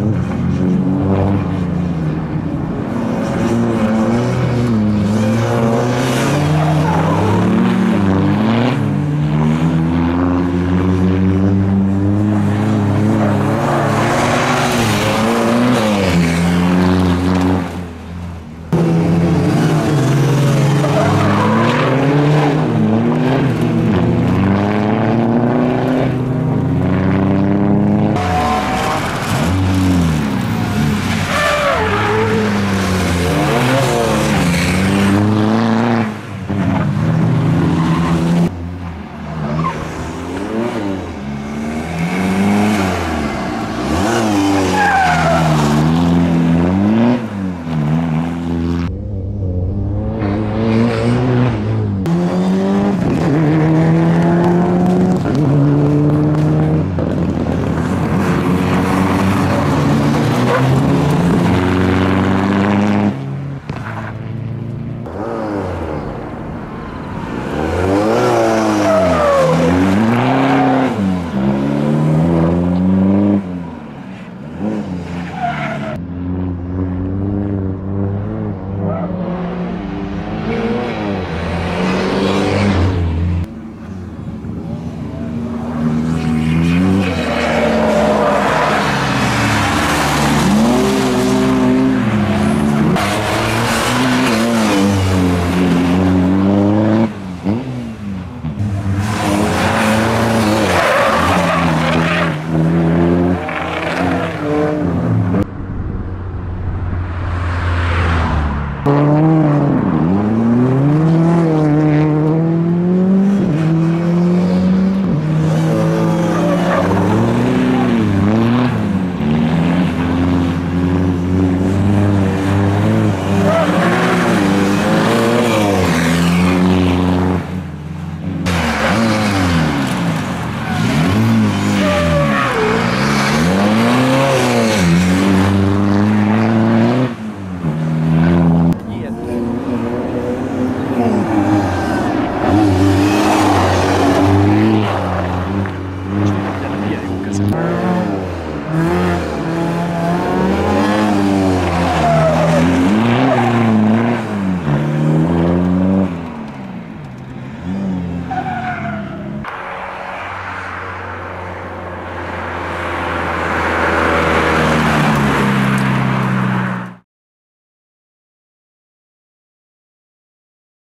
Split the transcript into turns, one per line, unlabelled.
Thank Podcast.